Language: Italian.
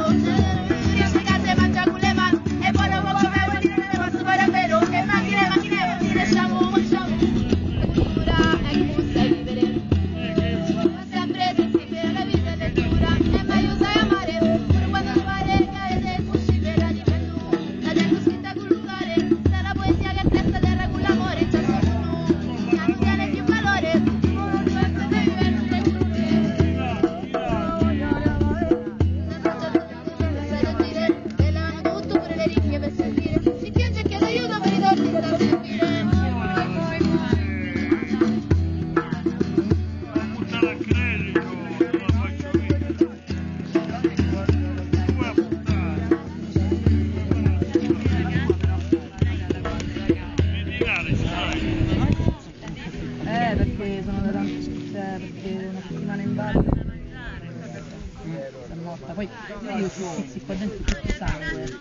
Okay. Eh, perché sono da tanto... cioè, perché una settimana in ballo... È morta. Poi, io, sì, qua dentro tutto sangue.